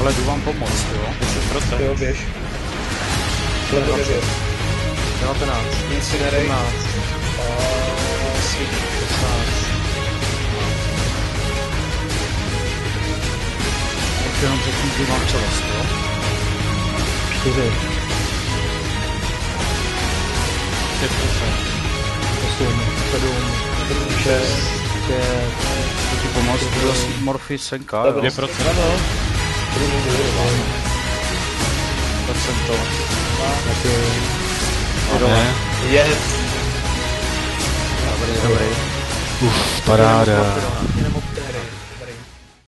Ale jdu vám pomoct, jo? 10%. Jo, běž. Levo 9. 19. Nic si nedej. 17. A svítí. 16. Tak jenom řeknu, kdy mám čelost, jo? 4. 5%. 8. 7. 6. 5. Ti pomoct, budu zase morfy senka, jo? 2%. První druhý. Procento. Taky. Ne. Je. Dobrý, dobrý. Uf, paráda.